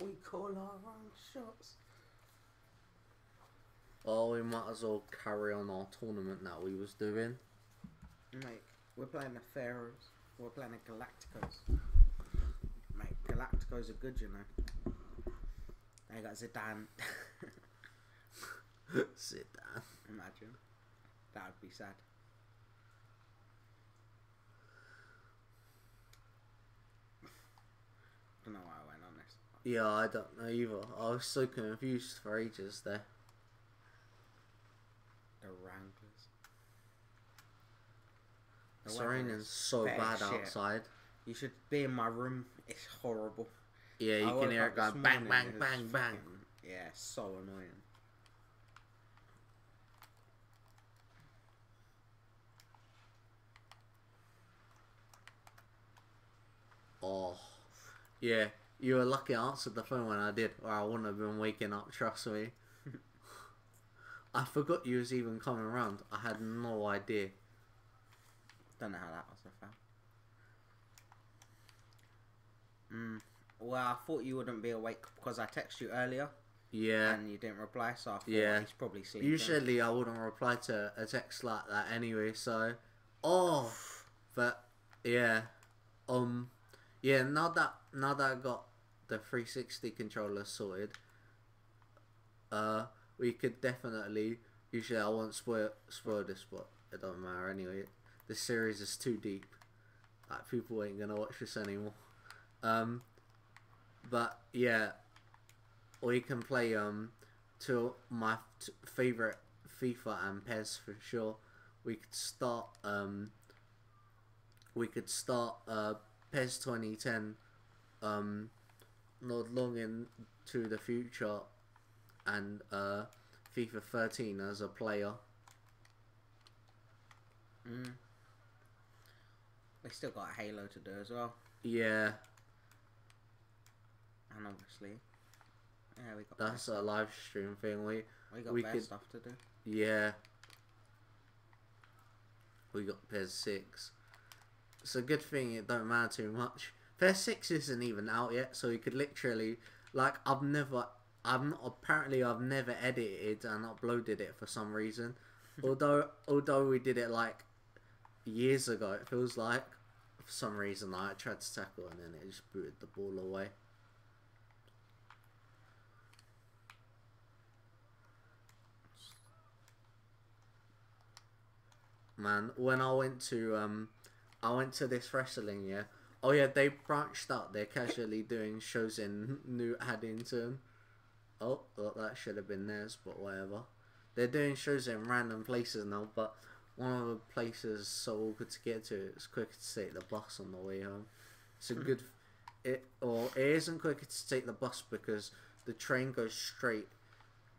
We call our own shots. Oh, we might as well carry on our tournament that we was doing. Mate, we're playing the Pharaohs. We're playing the Galacticos. Mate, Galacticos are good, you know. They got Zidane. Sit down. Imagine. That would be sad. Don't know why I went on this. Yeah, I don't know either. I was so confused for ages there. The Wranglers. The It's raining is so bad shit. outside. You should be in my room. It's horrible. Yeah, you woke can hear it going bang, bang, bang, bang. fucking- Yeah, so annoying. Oh, yeah. You were lucky I answered the phone when I did, or I wouldn't have been waking up. Trust me. I forgot you was even coming around. I had no idea. Don't know how that was a fan. Mm. Well, I thought you wouldn't be awake because I texted you earlier Yeah. and you didn't reply, so I thought Yeah. he's probably sleeping. Usually I wouldn't reply to a text like that anyway. So, oh, but yeah, um, yeah. Now that now that I got the 360 controller sorted, uh, we could definitely. Usually I won't spoil spoil this, but it don't matter anyway. This series is too deep. Like people ain't gonna watch this anymore. Um, but yeah, or you can play um to my favorite FIFA and PES for sure. We could start um we could start uh PES 2010 um not long into the future and uh FIFA 13 as a player. Mm. They still got Halo to do as well, Yeah, and obviously, yeah, we got that's a live stream thing. We we got we could- stuff to do. Yeah. We got PES 6. It's a good thing it don't matter too much. PES 6 isn't even out yet, so you could literally, like, I've never, I'm not, apparently I've never edited and uploaded it for some reason. although, although we did it, like, years ago, it feels like, for some reason, like, I tried to tackle and then it just booted the ball away. man. When I went to um, I went to this wrestling yeah. Oh yeah, they branched out. They're casually doing shows in New Addington. Oh, well, that should have been theirs, but whatever. They're doing shows in random places now, but one of the places so awkward to get to. It's quicker to take the bus on the way home. It's a good. It or it isn't quicker to take the bus because the train goes straight.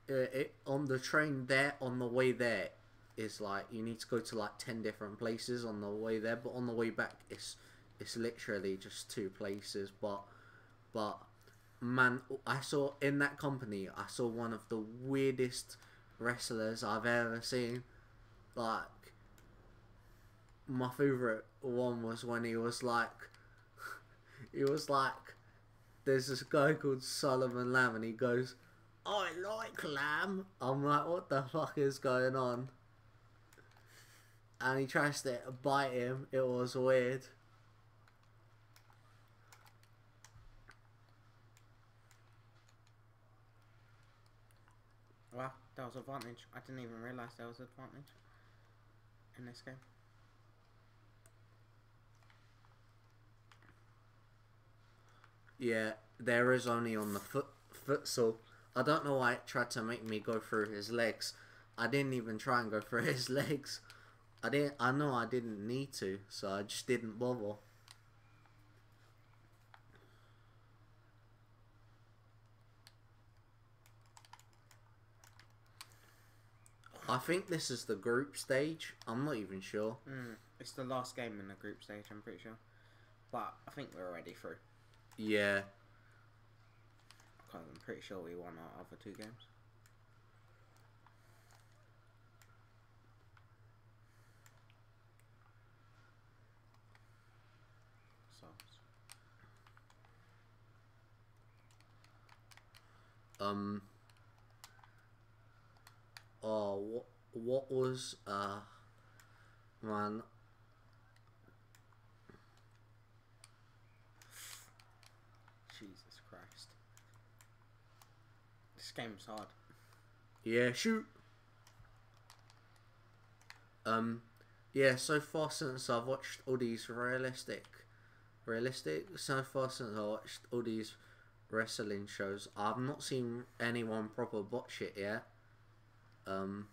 Uh, it on the train there on the way there is like you need to go to like 10 different places on the way there but on the way back it's it's literally just two places but but man i saw in that company i saw one of the weirdest wrestlers i've ever seen like my favorite one was when he was like he was like there's this guy called solomon lamb and he goes i like lamb i'm like what the fuck is going on and he tries to bite him. It was weird. Wow, that was advantage. I didn't even realise there was an advantage in this game. Yeah, there is only on the foot futsal. I don't know why it tried to make me go through his legs. I didn't even try and go through his legs. I didn't. I know I didn't need to, so I just didn't bother. I think this is the group stage. I'm not even sure. Mm, it's the last game in the group stage, I'm pretty sure. But I think we're already through. Yeah. Because I'm pretty sure we won our other two games. Um. Oh, what what was uh, man? Jesus Christ. This game's hard. Yeah, shoot. Um, yeah. So far since I've watched all these realistic, realistic. So far since I watched all these wrestling shows, I've not seen anyone proper botch it yet. Um,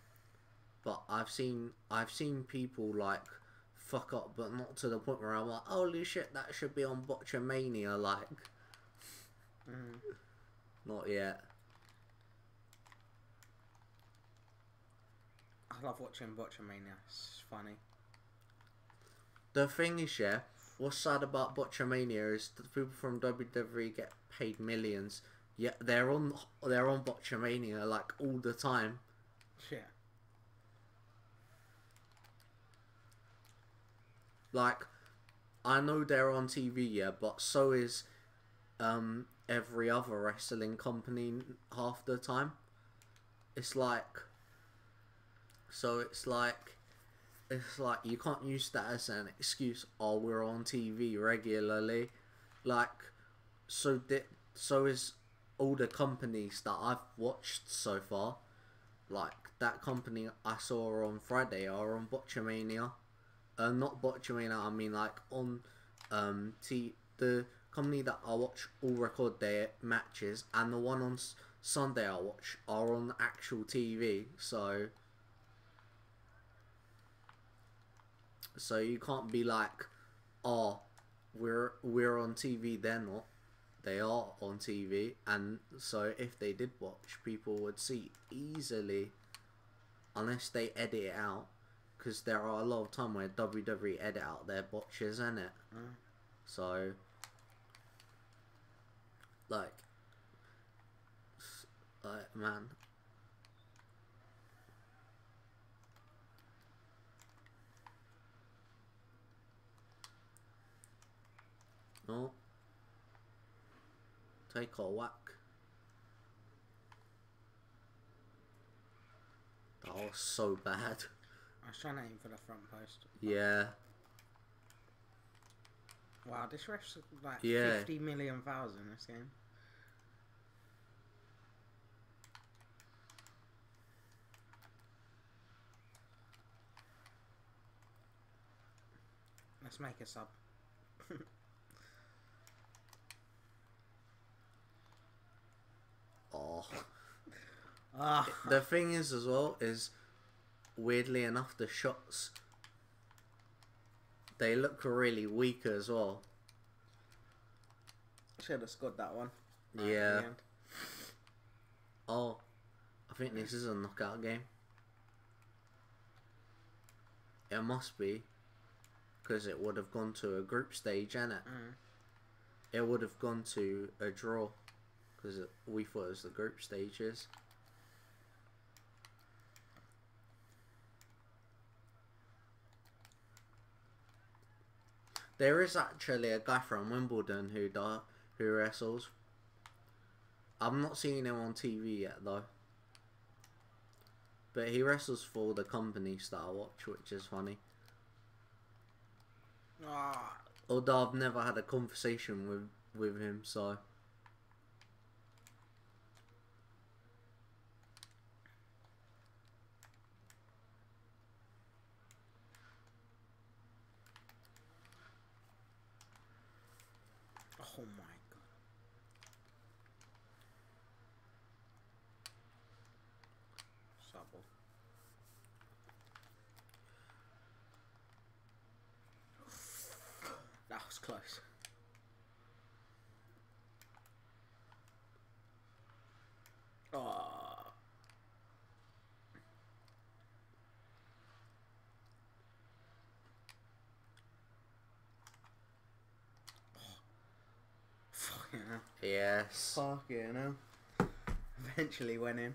but I've seen I've seen people like fuck up, but not to the point where I'm like, holy shit, that should be on Botchamania. Like, Mm. not yet. I love watching Botchamania. It's funny. The thing is, yeah, what's sad about Botchamania is the people from WWE get paid millions, yet they're on they're on Botchamania like all the time. Yeah. Like, I know they're on TV, yeah, but so is um every other wrestling company half the time. It's like, so it's like, it's like you can't use that as an excuse. Oh, we're on TV regularly, like, so di- so is all the companies that I've watched so far. Like that company I saw on Friday are on Botchamania. Uh, not Botchamania, I mean like on um t the company that I watch all record their matches and the one on Sunday I watch are on actual TV. So so you can't be like, oh, we're we're on TV. They're not. They are on TV, and so if they did watch, people would see easily, unless they edit it out, because there are a lot of time where WWE edit out their botches, in it. Mm. So, like, like man, no, take a whack. Was so bad. I was trying to aim for the front post. Yeah, Wow, this ref's like Yeah. 50 million thousand in this game. Let's make a sub. oh. Ah, the thing is as well is weirdly enough the shots they look really weak as well should have scored that one. Yeah. oh i think this is a knockout game it must be because it would have gone to a group stage and it Mm. it would have gone to a draw because we thought it was the group stages There is actually a guy from Wimbledon who di- who wrestles. I'm not seeing him on TV yet though. But he wrestles for the company I watch, which is funny. Ah, Although I've never had a conversation with with him, so oh my god. Subble. That was close. Oh. Hell. yes. Fucking hell. Eventually went in.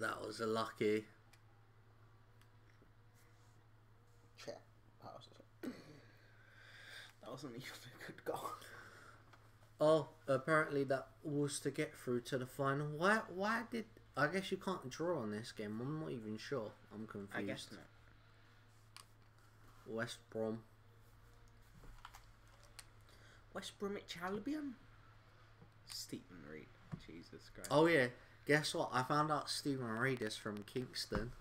That was a lucky. Check. That wasn't even a good goal. Oh, apparently that was to get through to the final. Why? Why did? I guess you can't draw on this game. I'm not even sure. I'm confused. I guess not. West Brom. West Bromwich Albion. Steven Reid. Jesus Christ. Oh yeah. Guess what? I found out Steven Reid is from Kingston.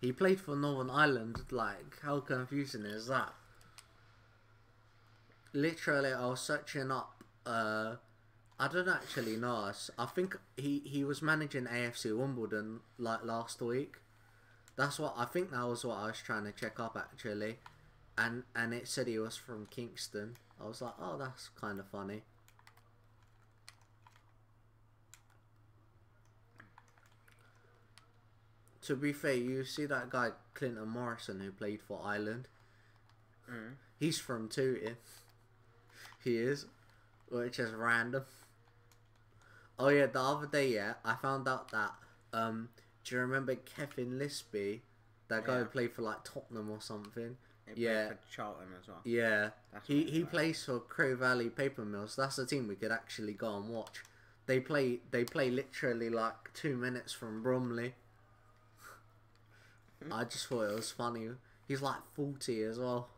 He played for Northern Ireland. Like, how confusing is that? Literally, I was searching up. Uh, I don't actually know. I think he he was managing AFC Wimbledon like last week. That's what I think. That was what I was trying to check up actually, and and it said he was from Kingston. I was like, oh, that's kind of funny. To be fair, you see that guy Clinton Morrison who played for Ireland. Mm. He's from Tooting. He is, which is random. Oh yeah, the other day, yeah, I found out that. Um, do you remember Kevin Lisbie, that guy who played for like Tottenham or something? He Yeah. For Charlton as well. Yeah, That's he he it's plays for Cray Valley Paper Mills. That's a team we could actually go and watch. They play they play literally like two minutes from Bromley. I just thought it was funny. He's like forty as well.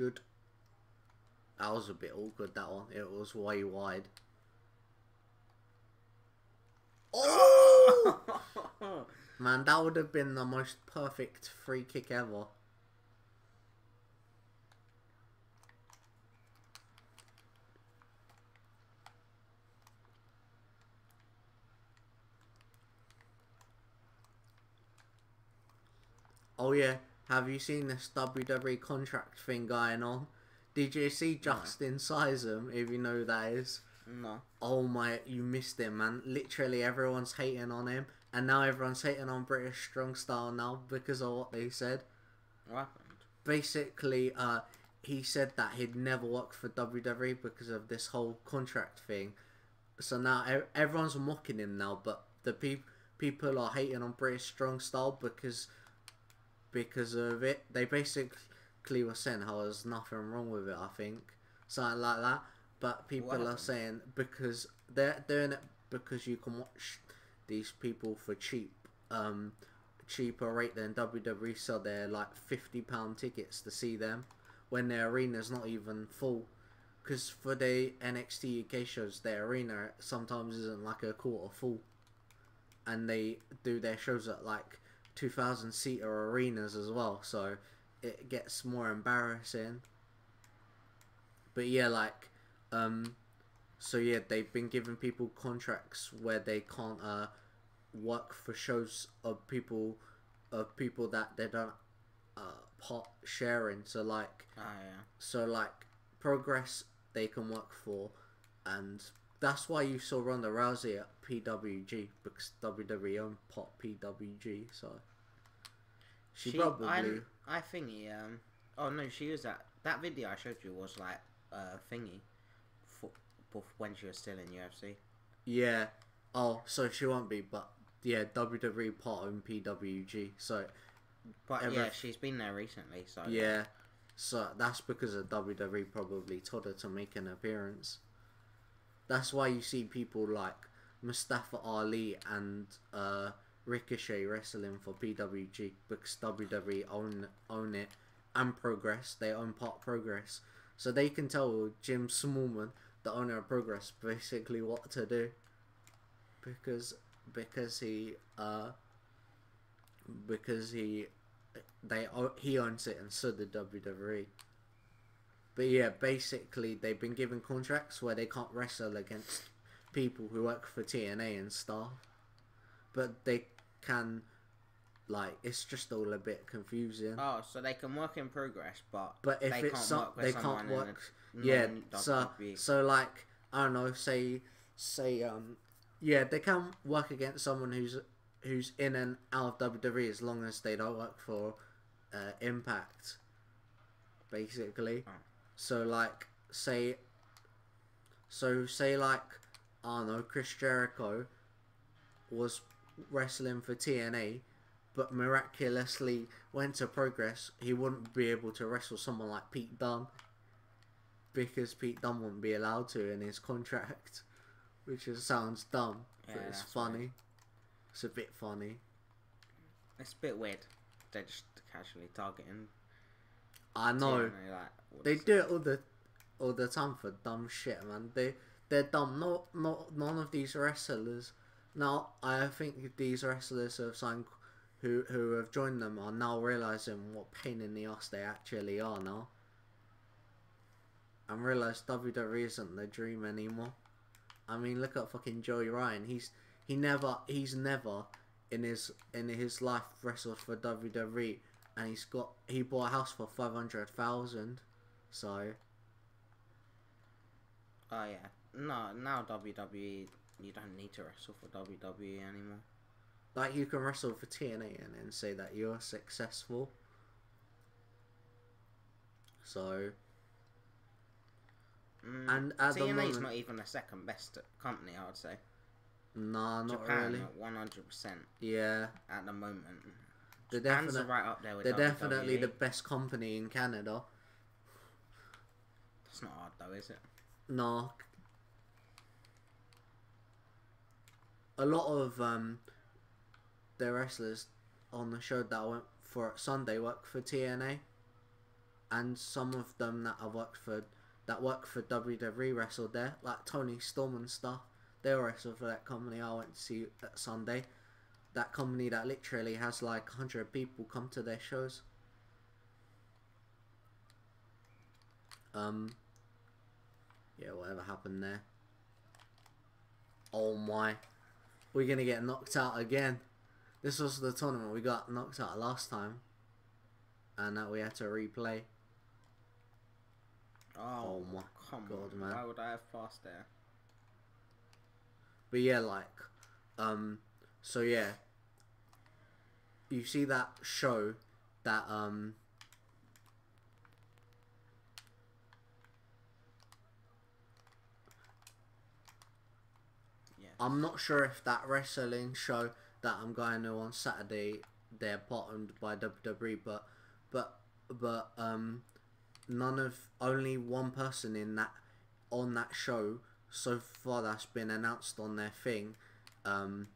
Should. That was a bit awkward. That one. It was way wide. Oh! Man, that would have been the most perfect free kick ever. Oh yeah, have you seen this WWE contract thing going on? Did you see Justin Sizem, if you know who that is? no. Oh my, you missed him, man. Literally everyone's hating on him, and now everyone's hating on British Strong Style now because of what they said. What happened? Basically, uh, he said that he'd never work for WWE because of this whole contract thing. So now everyone's mocking him now, but the peop people are hating on British Strong Style because because of it. They basically were saying how there's nothing wrong with it. I think something like that. But people What are saying because they're doing it because you can watch these people for cheap, um, cheaper rate than WWE. So they're like fifty pound tickets to see them when their arena's not even full. Because for the NXT UK shows, their arena sometimes isn't like a quarter full, and they do their shows at like two thousand seater arenas as well. So it gets more embarrassing. But yeah, like, um, so yeah, they've been giving people contracts where they can't uh work for shows of people of people that they don't uh part sharing. So like Ah, yeah. so like progress they can work for and that's why you saw Ronda Rousey at PWG because WWE own pot PWG so she, probably I, I thingy. Um. Oh no, she was at that video I showed you was like uh thingy, for, for when she was still in UFC. yeah oh so she won't be but yeah WWE pot own PWG so But yeah, she's been there recently. So yeah so that's because of WWE probably told her to make an appearance that's why you see people like Mustafa Ali and uh, Ricochet wrestling for PWG because WWE own own it and Progress. They own part Progress, so they can tell Jim Smallman, the owner of Progress, basically what to do. Because because he uh because he they he owns it and so did WWE. But yeah, basically they've been given contracts where they can't wrestle against people who work for TNA and stuff. But they can like it's just all a bit confusing. Oh, so they can work in progress, but but if they it's can't some, work they someone can't work. Yeah, so so like I don't know, say say um yeah, they can work against someone who's who's in and out of WWE as long as they don't work for uh, Impact. Basically, Oh. So like say so say like I don't know, Chris Jericho was wrestling for TNA, but miraculously went to Progress, he wouldn't be able to wrestle someone like Pete Dunne because Pete Dunne wouldn't be allowed to in his contract, which is, sounds dumb, Yeah, but it's funny. weird. It's a bit funny. It's a bit weird. They're just casually targeting. I know. Like, They do it all the all the time for dumb shit, man. They they're dumb. No, not none of these wrestlers. Now I think these wrestlers who have signed, who who have joined them, are now realizing what pain in the ass they actually are now. And realize WWE isn't their dream anymore. I mean, look at fucking Joey Ryan. He's he never he's never in his in his life wrestled for WWE, and he's got he bought a house for five hundred thousand. So Oh yeah. No, now WWE, you don't need to wrestle for WWE anymore. like you can wrestle for TNA and then say that you're successful. So Mm, And at the TNA's moment- not even the second best company, I would say. nah, not Japan, really. one hundred percent Yeah, at the moment. They're definitely right up there with they're WWE. definitely the best company in Canada. That's not hard though, is it? No. A lot of um, the wrestlers on the show that I went for Sunday work for TNA, and some of them that I worked for that work for WWE wrestled there, like Toni Storm and stuff. They wrestled for that company I went to see at Sunday. That company that literally has like hundred people come to their shows. Um, yeah, whatever happened there. Oh my. We're gonna get knocked out again. This was the tournament we got knocked out last time. And that we had to replay. Oh, Oh my come God, on! man. Why would I have passed there? But yeah, like, um, so yeah. You see that show that, um, Yeah. I'm not sure if that wrestling show that I'm going to on Saturday they're bottomed by WWE, but but but um, none of only one person in that on that show so far that's been announced on their thing um,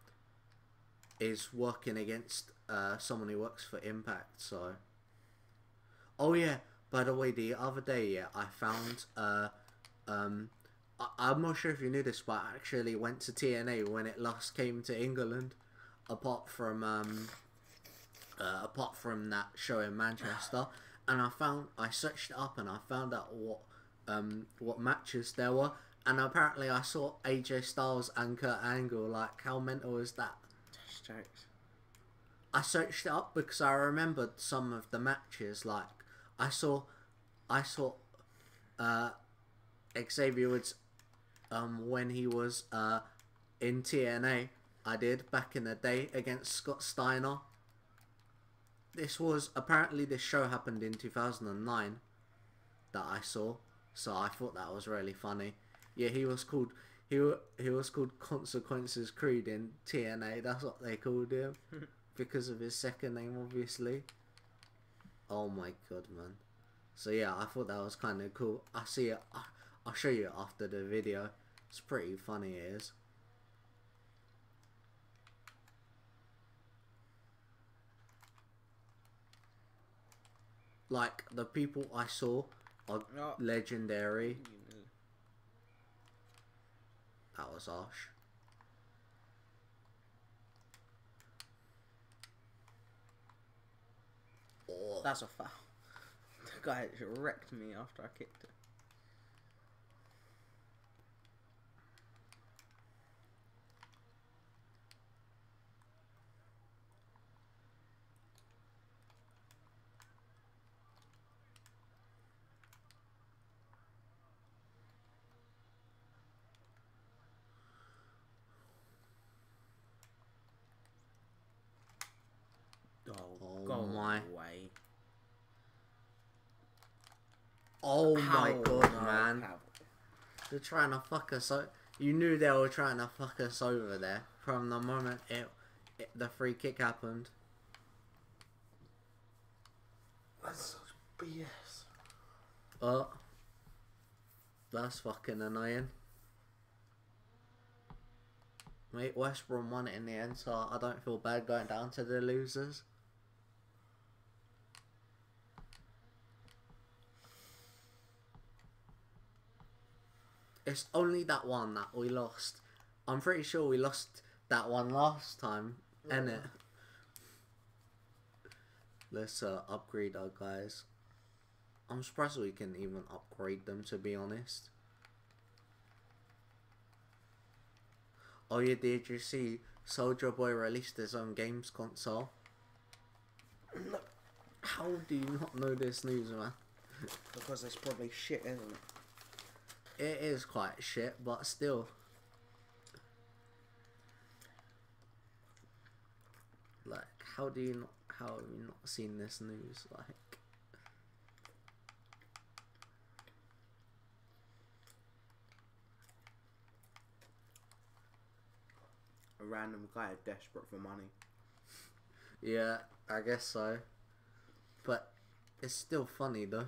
is working against uh, someone who works for Impact. So, oh yeah. By the way, the other day, yeah, I found uh, um, I- I'm not sure if you knew this, but I actually went to TNA when it last came to England. Apart from um, uh, apart from that show in Manchester, and I found I searched it up and I found out what um, what matches there were, and apparently I saw AJ Styles and Kurt Angle. Like, how mental is that? Jokes. I searched it up because I remembered some of the matches. Like I saw, I saw uh, Xavier Woods um, when he was uh, in TNA. I did back in the day against Scott Steiner. This was apparently this show happened in two thousand and nine that I saw, so I thought that was really funny. Yeah, he was called he he was called Consequences Creed in TNA. That's what they called him because of his second name, obviously. Oh my god, man! So yeah, I thought that was kind of cool. I see it. I- I'll show you it after the video. It's pretty funny. It is. Like the people I saw are Oh. legendary. You know. That was harsh. Oh, That's a foul. The guy just wrecked me after I kicked it. Oh, Oh go mm. my. away. oh my god, No, man! how? They're trying to fuck us. So You knew they were trying to fuck us over there from the moment it, it the free kick happened. That's such BS. But that's fucking annoying. Mate, West Brom won it in the end, so I don't feel bad going down to the losers. It's only that one that we lost. I'm pretty sure we lost that one last time, innit? it? Let's uh, upgrade our guys. I'm surprised we can even upgrade them, to be honest. Oh yeah, did you see Soulja Boy released his own games console? How do you not know this news, man? Because it's probably shit, isn't it? It is quite shit, but still. Like, how do you not? How have you not seen this news? Like, A random guy desperate for money. yeah, I guess so. But it's still funny though.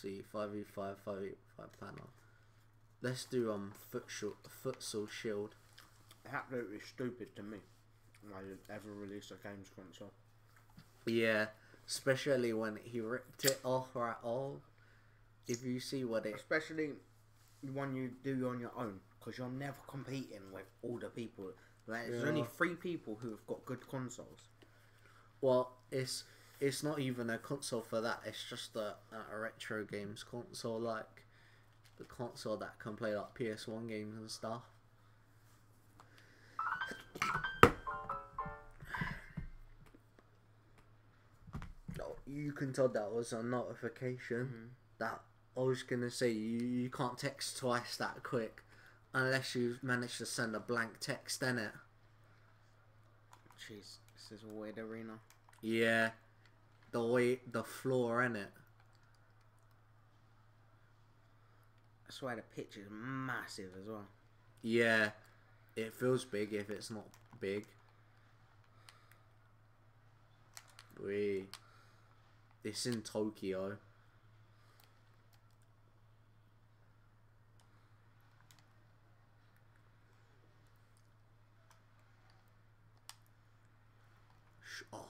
See, five v five, five v five panel. Let's do um futsal futsal shield. Absolutely stupid to me. Why did ever release a games console? Yeah, especially when he ripped it off right all. If you see what it, Especially one you do on your own, because you're never competing with all the people. Like, there's only three people who have got good consoles. well, it's it's not even a console for that. It's just a, a retro games console, like the console that can play like PS One games and stuff. Oh, You can tell that was a notification. Mm-hmm. That I was gonna say you, you can't text twice that quick, unless you manage to send a blank text in it. Jeez, this is a weird arena. Yeah, the way the floor in it. I swear the pitch is massive as well. Yeah, it feels big if it's not big. We, it's in Tokyo. Sh- Oh. Oh.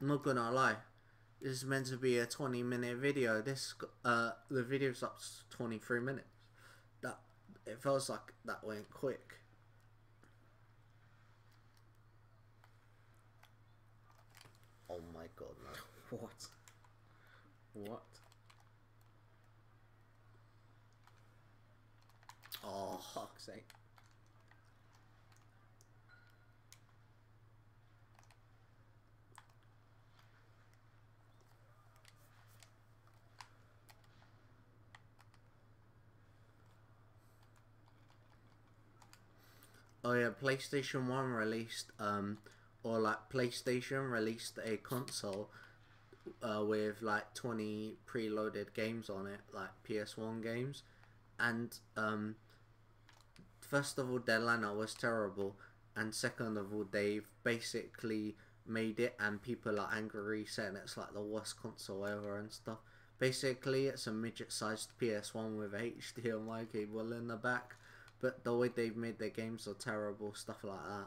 I'm not gonna lie. This is meant to be a 20 minute video. This, uh, the video's up to 23 minutes. That, it feels like that went quick. Oh my god, no. What? What? Oh, Fuck's sake. Oh yeah, PlayStation One released, um, or like PlayStation released a console, uh, with like twenty preloaded games on it, like PS One games, and um, first of all, their lineup was terrible, and second of all, they've basically made it, and people are angry saying it's like the worst console ever and stuff. Basically, it's a midget-sized PS One with a HDMI cable in the back but the way they've made their games are terrible, stuff like that.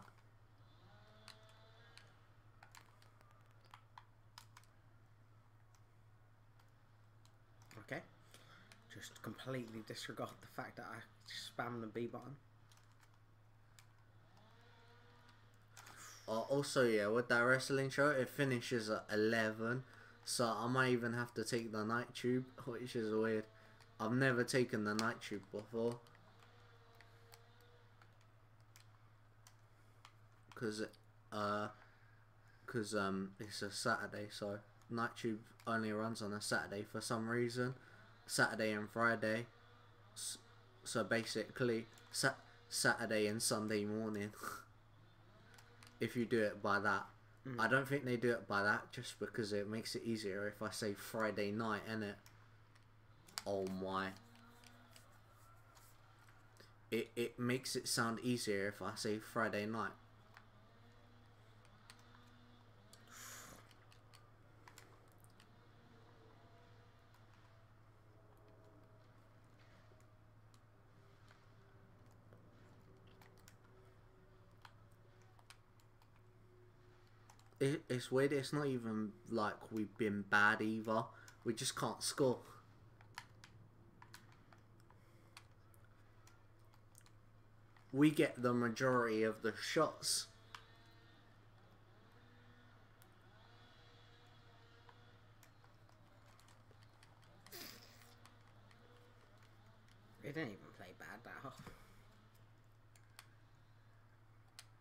Okay. Just completely disregard the fact that I spam the B button. Uh, also, yeah, with that wrestling show, it finishes at 11, so I might even have to take the night tube, which is weird. I've never taken the night tube before. Because, uh, cause, um, it's a Saturday, so night tube only runs on a Saturday for some reason. Saturday and Friday. So basically, sa- Saturday and Sunday morning. if you do it by that, I don't think they do it by that just because it makes it easier if I say Friday night, innit? Oh my. It, it makes it sound easier if I say Friday night. It, it's weird. It's not even like we've been bad either. We just can't score. We get the majority of the shots. They didn't even play bad that half.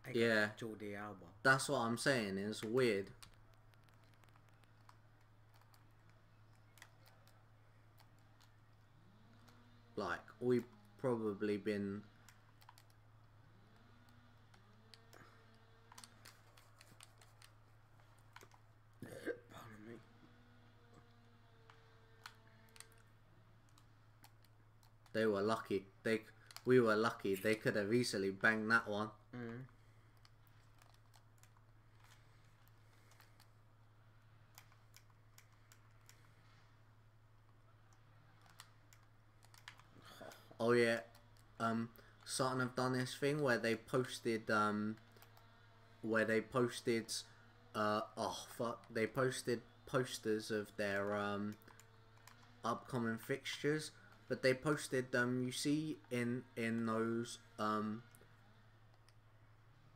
I Yeah. Jordi Alba. That's what I'm saying. It's weird. Like we've probably been Pardon me. they were lucky. They we were lucky. They could have easily banged that one. Mm. Oh yeah, um, Sutton have done this thing where they posted um, where they posted, uh, oh fuck, they posted posters of their um, upcoming fixtures, but they posted um, you see in in those um,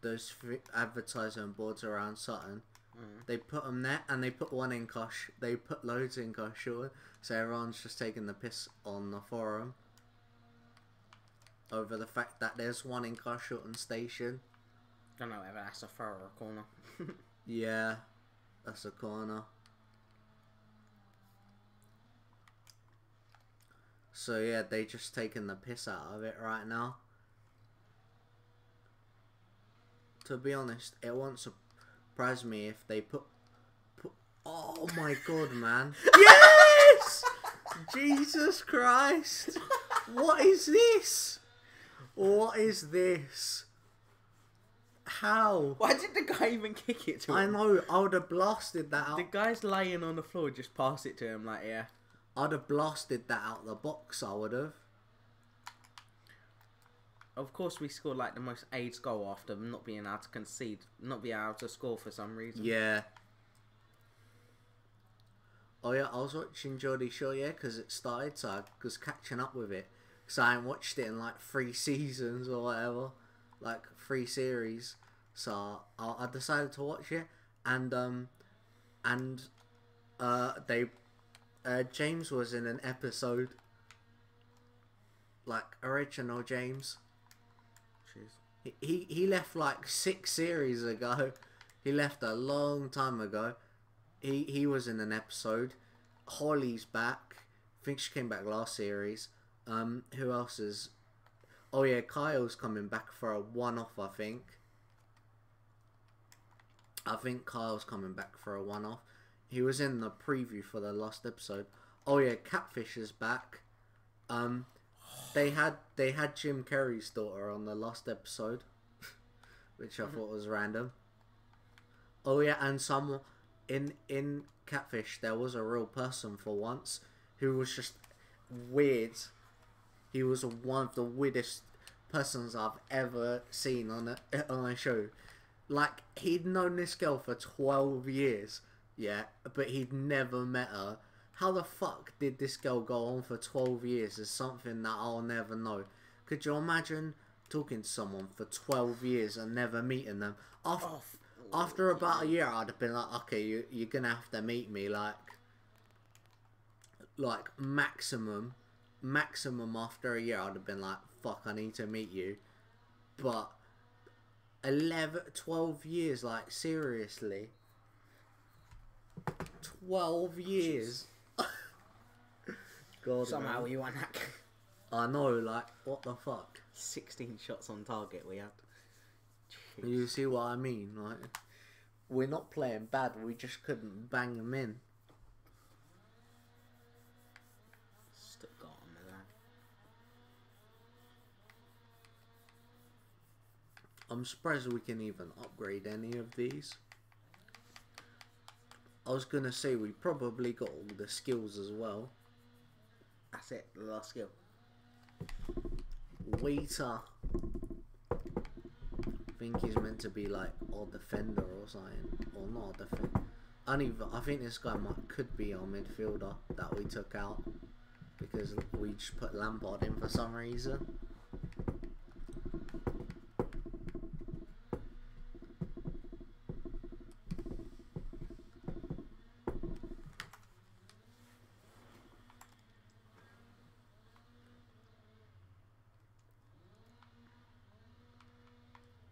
those advertisement boards around Sutton. Mm. They put them there, and they put one in Kosh. They put loads in Kosh, sure. So everyone's just taking the piss on the forum over the fact that there's one in Carshalton Station. I Don't know whether that's a throw or a corner. Yeah, that's a corner. So yeah, they just taking the piss out of it right now. To be honest, it won't surprise me if they put, put. Oh my god, man! Yes! Jesus Christ! What is this? What is this? How? Why did the guy even kick it to him? I know. I would have blasted that out. The guy's laying on the floor, just pass it to him, like, yeah. I'd have blasted that out the box. I would have. Of course, we scored like the most AIDS goal after not being able to concede, not being able to score for some reason. Yeah. Oh yeah, I was watching Geordie Shore, yeah, because it started, so I was catching up with it. Because I hadn't watched it in like three seasons or whatever, like three series. So I, I decided to watch it, and um, and uh, they, uh, James was in an episode. Like original James. Jeez. He- He he left like six series ago. He left a long time ago. He he was in an episode. Holly's back. I think she came back last series. Um, who else is? Oh yeah, Kyle's coming back for a one-off. I think. I think Kyle's coming back for a one-off. He was in the preview for the last episode. Oh yeah, Catfish is back. Um, they had they had Jim Carrey's daughter on the last episode, which I thought was random. Oh yeah, and some in in Catfish there was a real person for once who was just weird. He was one of the weirdest persons I've ever seen on a on a show. Like he'd known this girl for twelve years, yeah, but he'd never met her. How the fuck did this girl go on for 12 years is something that I'll never know. Could you imagine talking to someone for 12 years and never meeting them? After, Oh, after about a year, I'd have been like, okay, you, you're gonna have to meet me, like, like maximum, maximum after a year, I'd have been like, fuck, I need to meet you. But 11, 12 years, like, seriously. 12 years. god. Somehow man. we won that. I know, like, what the fuck? 16 shots on target we had. Jeez. You see what I mean? Like, we're not playing bad. We just couldn't bang them in. Stuttgart on the line. I'm surprised we can even upgrade any of these. I was gonna say we probably got all the skills as well. That's it, the last skill. Wheater. I think he's meant to be like our defender or something, or not a defender. I even. I think this guy might could be our midfielder that we took out because we just put Lampard in for some reason.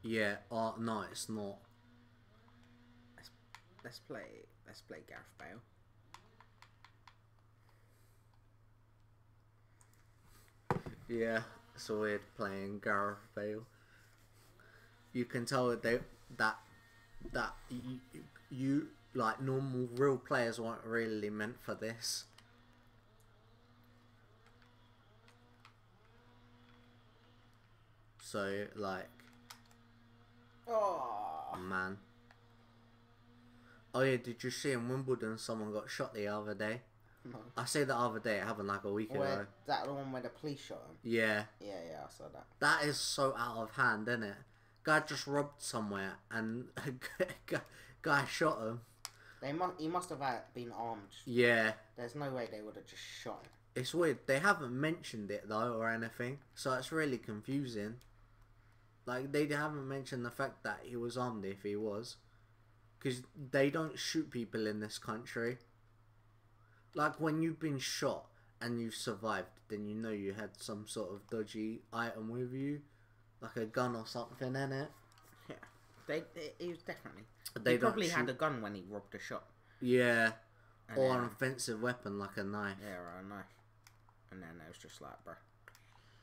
Yeah. Oh no, it's not. Let's, let's play. Let's play Gareth Bale. Yeah, it's weird playing Gareth Bale. You can tell that they that that you, you like normal real players weren't really meant for this. So like, Oh, man. Oh yeah, did you see in Wimbledon someone got shot the other day? no. I say the other day, it happened like a week ago. Where, that the one where the police shot him. Yeah. Yeah, yeah, I saw that. That is so out of hand, isn't it? Guy just robbed somewhere and guy, guy shot him. They must. He must have been armed. Yeah, There's no way they would have just shot him. it's weird. They haven't mentioned it though or anything, so it's really confusing. Like they haven't mentioned the fact that he was armed if he was, because they don't shoot people in this country. Like when you've been shot and you've survived, then you know you had some sort of dodgy item with you, like a gun or something in it. Yeah, they. he was definitely. They probably had a gun when he robbed a shop. Yeah, And or an offensive weapon like a knife. Yeah, or a knife. And then it was just like, bro.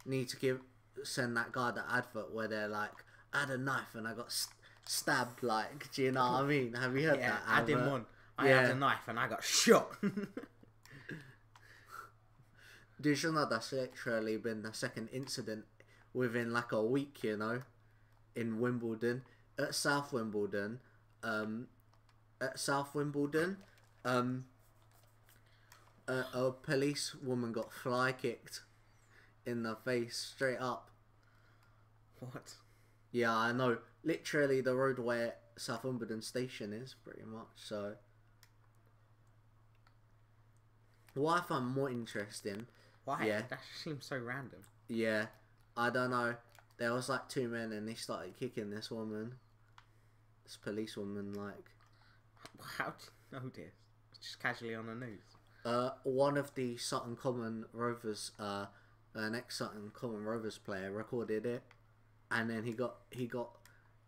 Need to give send that guy the advert where they're like, I had a knife and I got st- stabbed. Like, do you know what I mean? Have you heard Yeah, that? I didn't want. I Yeah. had a knife and I got shot. Did you know that's literally been the second incident within like a week? You know, in Wimbledon at South Wimbledon, um, at South Wimbledon, um, a, a police woman got fly kicked in the face straight up. what? Yeah, I know. Literally the road where South Wimbledon station is, pretty much. So, what I find more interesting, Why? Yeah. That seems so random. yeah, I don't know. There was like two men and they started kicking this woman, this policewoman. Like, How do you know this? Just casually on the news. uh, one of the Sutton Common Rovers, uh, Uh, an ex Sutton Common Rovers player recorded it, and then he got he got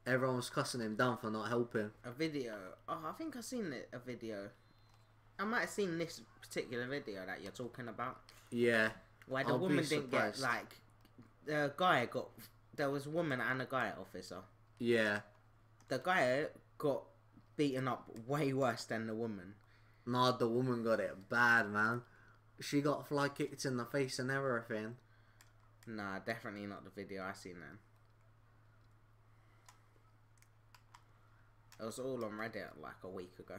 everyone was cussing him down for not helping. A video. Oh, I think I've seen it, a video. I might have seen this particular video that you're talking about. Yeah, Where the I'll woman didn't get, like, the guy got, there was a woman and a guy officer. yeah. The guy got beaten up way worse than the woman. Nah, the woman got it bad, man. She got fly kicked in the face and everything. Nah, definitely not the video I seen then. It was all on Reddit like a week ago.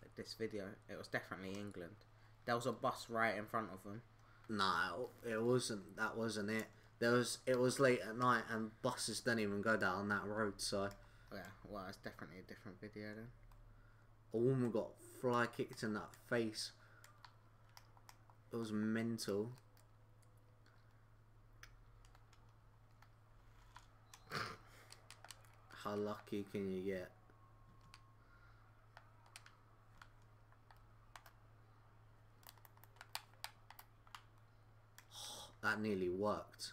Like this video, it was definitely England. There was a bus right in front of them. Nah, it wasn't. That wasn't it. There was. It was late at night, and buses don't even go down that road. So Yeah, well, it's definitely a different video then. a woman got fly kicked in that face. It was mental. How lucky can you get? That nearly worked.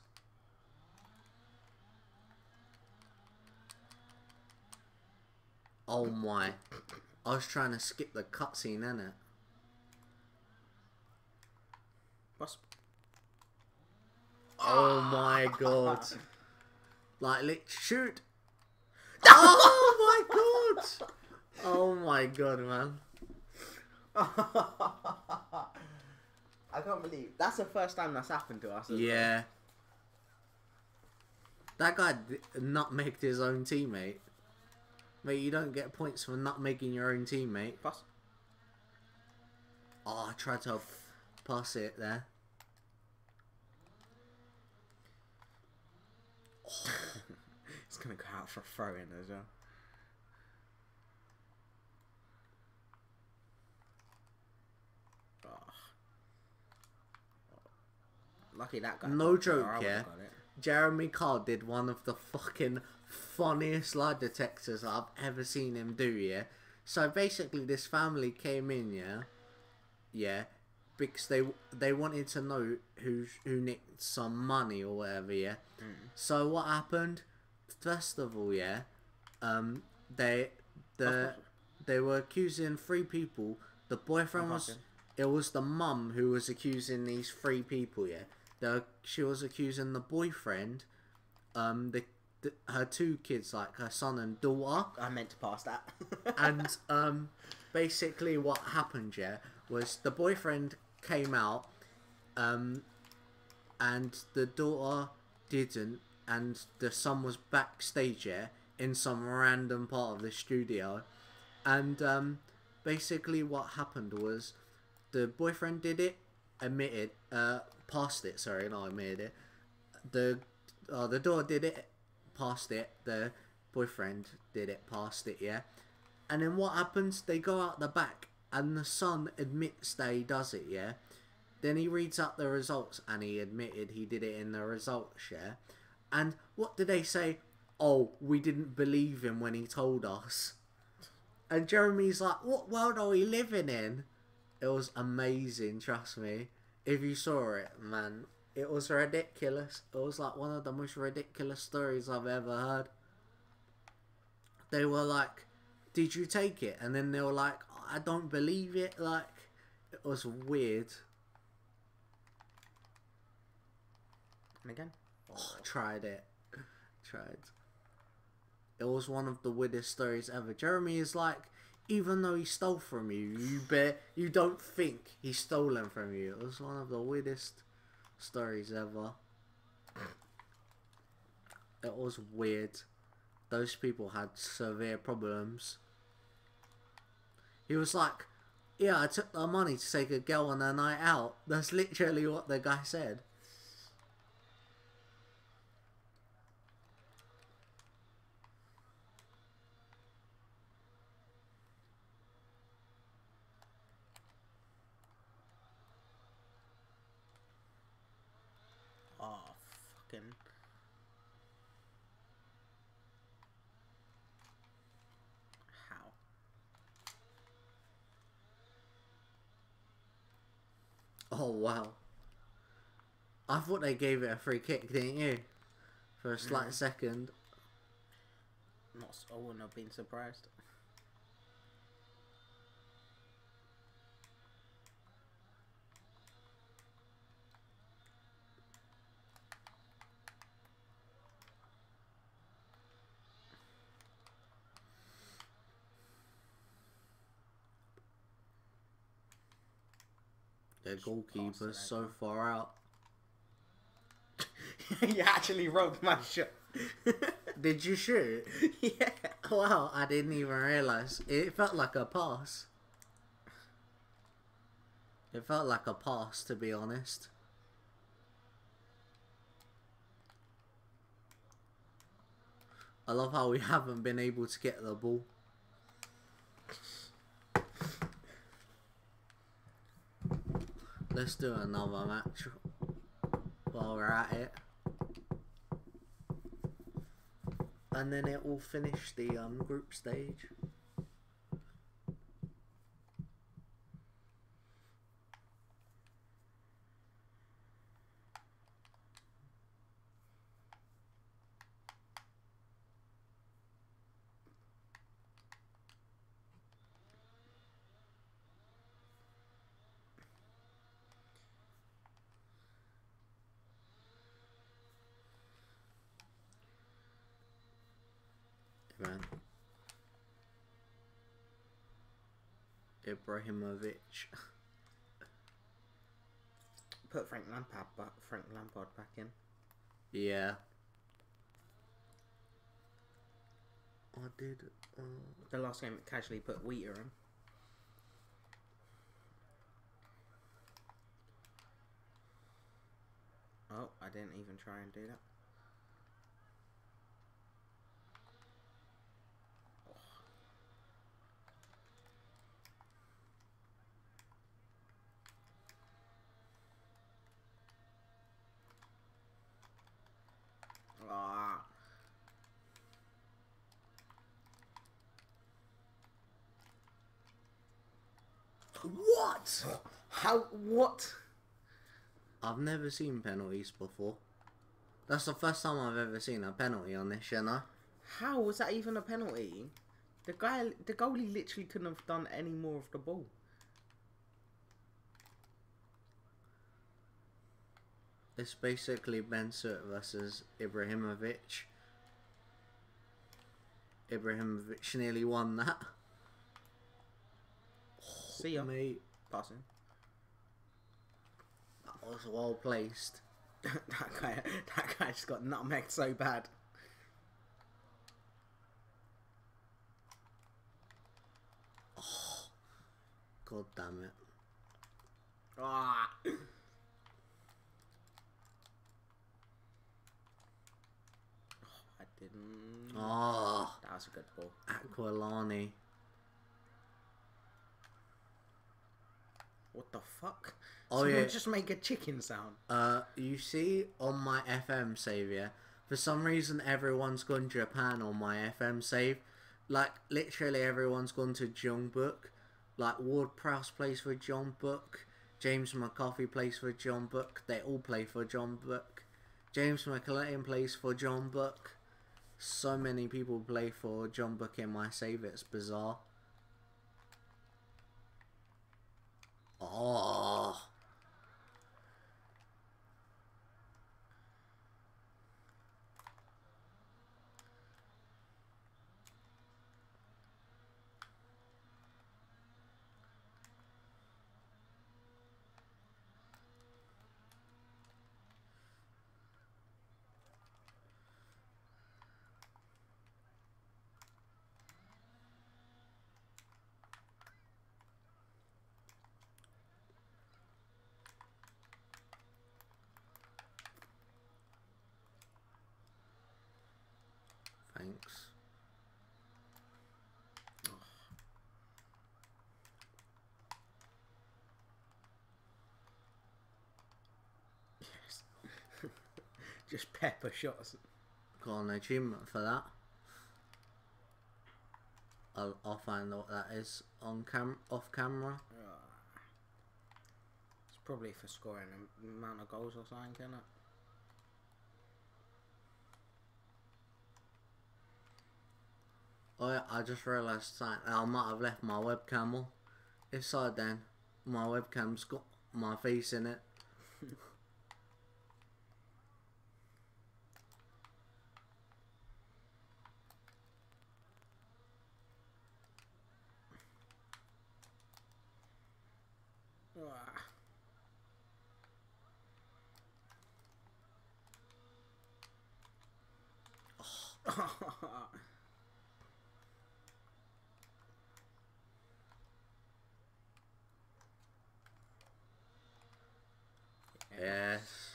Oh my. I was trying to skip the cutscene, innit? Oh my god. Like, lit- shoot. Oh my god. Oh my god, man. I can't believe that's the first time that's happened to us. Yeah. That guy nutmegged his own teammate. Mate, you don't get points for nutmegging your own teammate. Pass. Oh, ah, I tried to pass it there. It's gonna go out for a throw in as well. Oh. Lucky that guy. No got it, or joke, yeah. Jeremy Carr did one of the fucking funniest lie detectors I've ever seen him do, yeah? So basically, this family came in, yeah? Yeah. Because they they wanted to know who who nicked some money or whatever, yeah? So what happened? First of all, yeah, um, they the they were accusing three people. The boyfriend was fucking- it was the mum who was accusing these three people. Yeah, the she was accusing the boyfriend, um, the, the her two kids, like her son and daughter, I meant to pass that. and um, basically what happened, yeah, was the boyfriend came out, um, and the daughter didn't, and the son was backstage, yeah, in some random part of the studio, and um, basically what happened was the boyfriend did it, admitted, uh, passed it. Sorry, not admitted it. The uh, the daughter did it, passed it. The boyfriend did it, passed it. Yeah, and then what happens? They go out the back, and the son admits that he does it. Yeah. Then he reads up the results, and he admitted he did it in the results. Yeah. And what did they say? Oh, we didn't believe him when he told us. And Jeremy's like, "What world are we living in?" It was amazing, trust me. If you saw it, man, it was ridiculous. It was like one of the most ridiculous stories I've ever heard. They were like, "Did you take it?" And then they were like, "I don't believe it." Like, it was weird. and again. Oh, tried it. tried. It was one of the weirdest stories ever. Jeremy is like, even though he stole from you, you bet you don't think he's stolen from you. It was one of the weirdest stories ever. It was weird. Those people had severe problems. He was like, Yeah, I took the money to take a girl on a night out. That's literally what the guy said. Oh, fucking. How? Oh wow. I thought they gave it a free kick, didn't you? For a slight mm. second. Not. I wouldn't have been surprised. The goalkeeper's so far out. you actually robbed my shot. Did you shoot? yeah. Wow, I didn't even realise. It felt like a pass. It felt like a pass, to be honest. I love how we haven't been able to get the ball. Let's do another match while we're at it. And then it will finish the um, group stage. Ibrahimovic. Put Frank Lampard back. Frank Lampard back in. yeah. I did. Uh, The last game casually put Wheater in. Oh, I didn't even try and do that. What? How? What? I've never seen penalties before. That's the first time I've ever seen a penalty on this, you know? How was that even a penalty? The guy, the goalie, literally couldn't have done any more of the ball. It's basically Bensert versus Ibrahimovic. Ibrahimovic nearly won that. See ya. Mate, Passing. that was well placed. that guy, that guy just got nutmegged so bad. God damn it. Ah. Oh, I didn't. Oh, That was a good ball. Aquilani. What the fuck? Oh, Someone yeah. just make a chicken sound. Uh, you see on my FM save, yeah? For some reason, everyone's gone Japan on my FM save. Like, literally everyone's gone to Jeonbuk. Like, Ward Prowse plays for Jeonbuk. James McCarthy plays for Jeonbuk. They all play for Jeonbuk. James McLean plays for Jeonbuk. So many people play for Jeonbuk in my save, it's bizarre. Oh. Thanks. Yes. Just pepper shots. Got an achievement for that. I'll, I'll find out what that is on cam off camera. Ah. It's probably for scoring an amount of goals or something, isn't it? Oh yeah, I just realised something. I might have left my webcam on. It's side then. My webcam's got my face in it. Ah. Yes.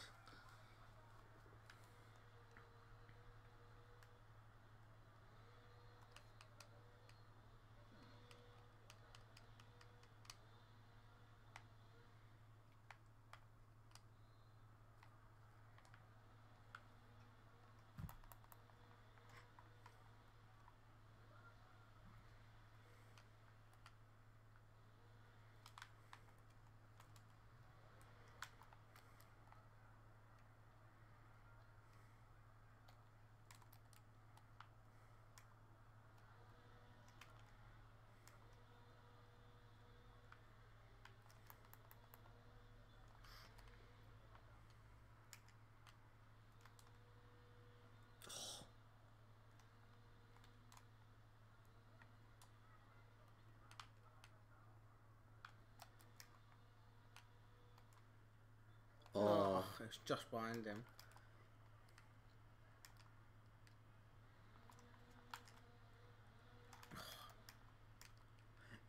It's just behind him.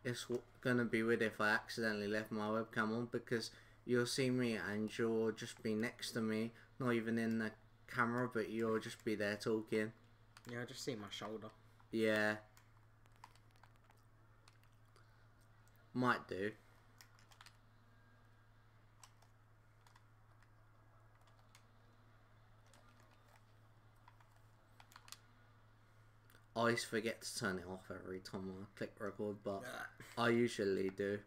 It's gonna be weird if I accidentally left my webcam on because you'll see me and you'll just be next to me, not even in the camera, but you'll just be there talking. Yeah, I just see my shoulder. Yeah. Might do. I always forget to turn it off every time I click record, but I usually do.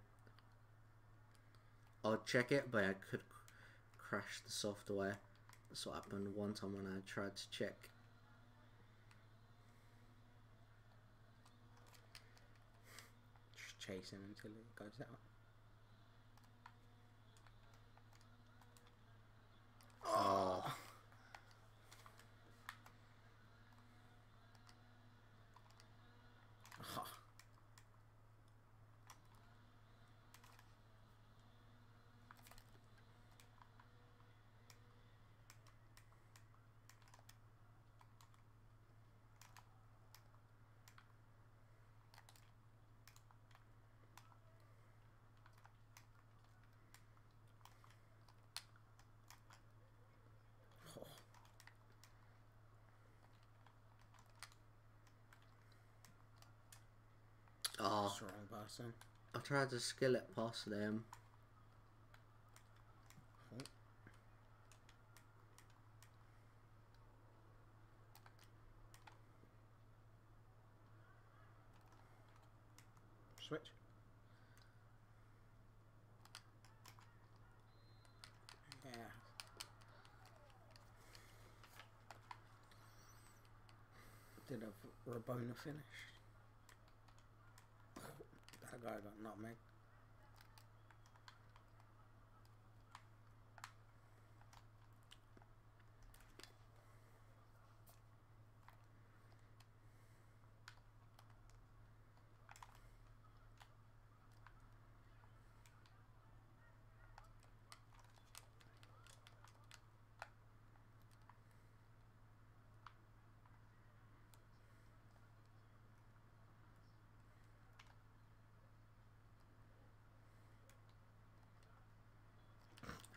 I'll check it, but I could crash the software. That's what happened one time when I tried to check. Just chase him until it goes out. Ah! Oh. Oh. Oh, That's the wrong person. I tried to skill it past them. Switch. Yeah. Did a Rabona finish? That guy got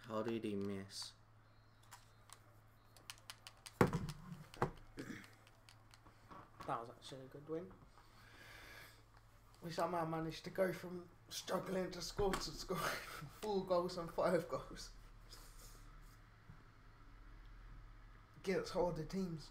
How did he miss? That was actually a good win. We somehow managed to go from struggling to score to score four goals and five goals. Against harder teams.